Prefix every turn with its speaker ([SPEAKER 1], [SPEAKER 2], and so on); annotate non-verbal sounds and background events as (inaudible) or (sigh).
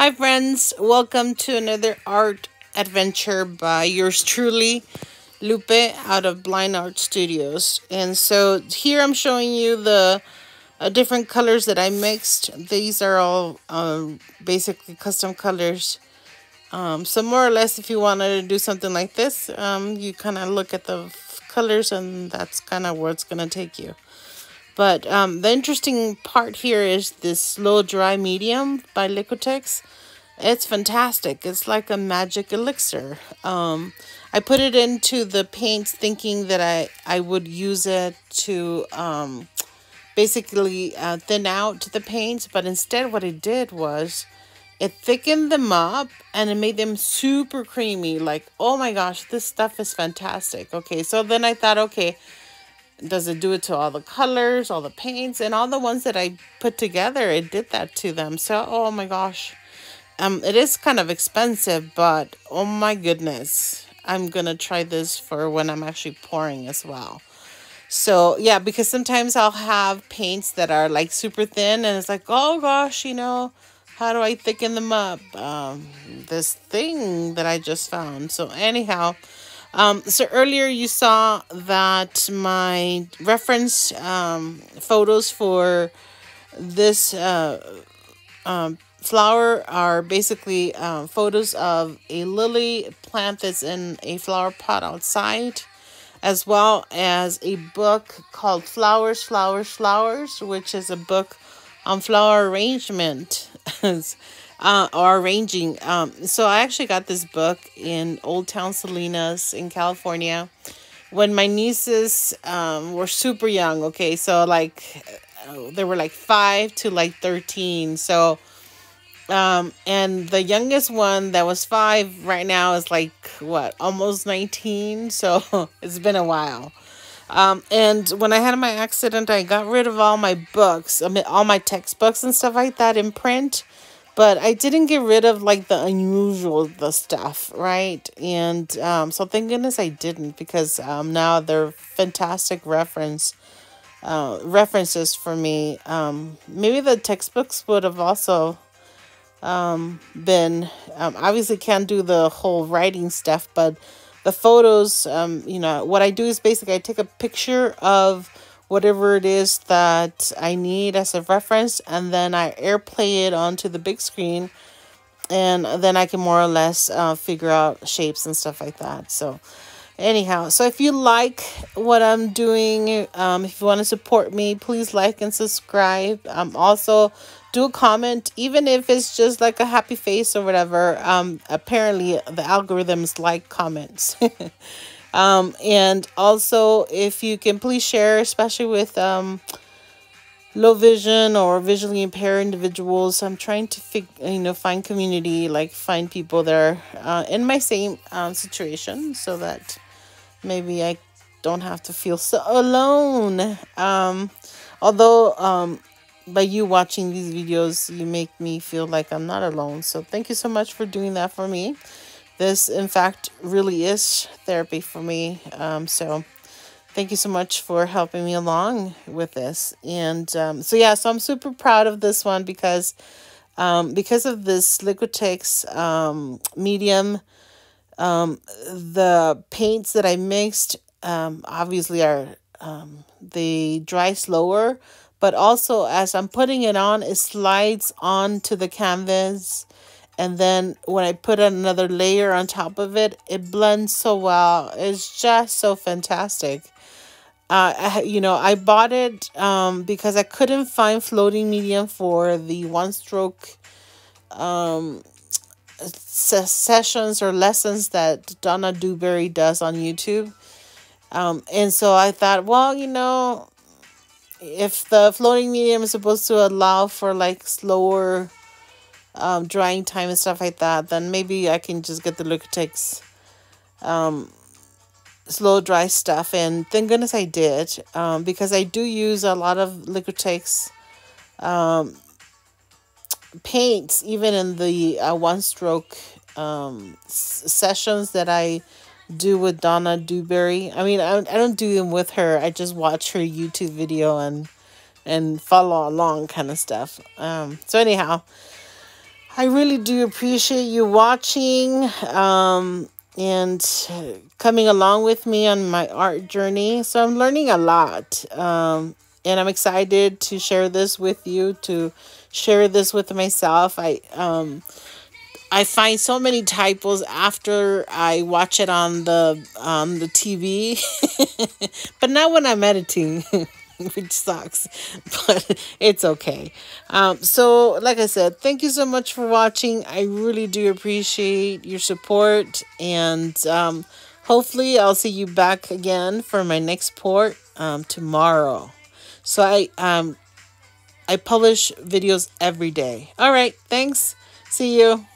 [SPEAKER 1] Hi, friends. Welcome to another art adventure by yours truly, Lupe, out of Blind Art Studios. And so here I'm showing you the uh, different colors that I mixed. These are all um, basically custom colors. Um, so more or less, if you wanted to do something like this, um, you kind of look at the colors and that's kind of where it's going to take you. But um, the interesting part here is this slow dry medium by Liquitex. It's fantastic. It's like a magic elixir. Um, I put it into the paints thinking that I, I would use it to um, basically uh, thin out the paints. But instead what it did was it thickened them up and it made them super creamy. Like, oh my gosh, this stuff is fantastic. Okay, so then I thought, okay, does it do it to all the colors, all the paints, and all the ones that I put together? It did that to them. So, oh my gosh. Um, it is kind of expensive, but oh my goodness. I'm going to try this for when I'm actually pouring as well. So, yeah, because sometimes I'll have paints that are like super thin and it's like, oh gosh, you know, how do I thicken them up? Um, this thing that I just found. So, anyhow, um, so earlier you saw that my reference um, photos for this uh, um, flower are basically uh, photos of a lily plant that's in a flower pot outside as well as a book called Flowers, Flowers, Flowers, which is a book on flower arrangement. (laughs) uh, or arranging. Um, so I actually got this book in Old Town Salinas in California when my nieces um, were super young. Okay, so like uh, they were like five to like 13. So, um, and the youngest one that was five right now is like what, almost 19. So (laughs) it's been a while. Um, and when I had my accident, I got rid of all my books, I mean, all my textbooks and stuff like that in print but I didn't get rid of like the unusual the stuff, right? And um, so thank goodness I didn't because um, now they're fantastic reference uh, references for me. Um, maybe the textbooks would have also um, been um, obviously can't do the whole writing stuff, but the photos, um, you know, what I do is basically I take a picture of whatever it is that I need as a reference and then I airplay it onto the big screen and then I can more or less uh, figure out shapes and stuff like that. So anyhow, so if you like what I'm doing, um, if you want to support me, please like and subscribe. Um, also, do a comment, even if it's just like a happy face or whatever. Um, apparently, the algorithms like comments. (laughs) Um, and also, if you can please share, especially with um, low vision or visually impaired individuals. I'm trying to fig- you know find community, like find people that are uh, in my same um, situation, so that maybe I don't have to feel so alone. Um, although um, by you watching these videos, you make me feel like I'm not alone. So thank you so much for doing that for me this in fact really is therapy for me. Um, so thank you so much for helping me along with this. And um, so yeah so i'm super proud of this one because um, because of this liquitex um, medium um, the paints that i mixed um, obviously are um, they dry slower but also as i'm putting it on it slides onto the canvas and then when I put another layer on top of it, it blends so well. It's just so fantastic. Uh, I, you know, I bought it um, because I couldn't find floating medium for the one stroke um, sessions or lessons that Donna Dewberry does on YouTube. Um, and so I thought, well, you know, if the floating medium is supposed to allow for like slower um, drying time and stuff like that, then maybe I can just get the Liquitex um, slow dry stuff. And thank goodness I did um, because I do use a lot of Liquitex um, paints, even in the uh, one stroke um, sessions that I do with Donna Dewberry. I mean, I, I don't do them with her. I just watch her YouTube video and and follow along kind of stuff. Um, so anyhow, I really do appreciate you watching um, and coming along with me on my art journey. So I'm learning a lot. Um, and I'm excited to share this with you, to share this with myself. I um I find so many typos after I watch it on the on the TV, (laughs) but not when I'm editing, (laughs) (laughs) which sucks. (laughs) But it's okay. Um, so, like I said, thank you so much for watching. I really do appreciate your support, and um, hopefully, I'll see you back again for my next port um, tomorrow. So I um I publish videos every day. All right, thanks. See you.